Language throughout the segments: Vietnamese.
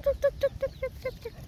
ちょクトちょトゥちょゥ。ク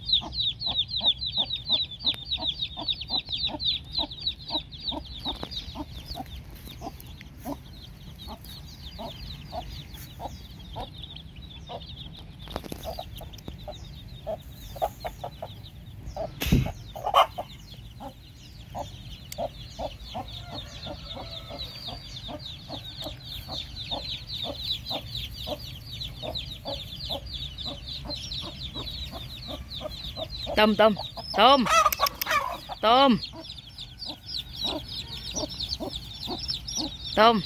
tôm tôm. Tôm. Tôm. Tôm.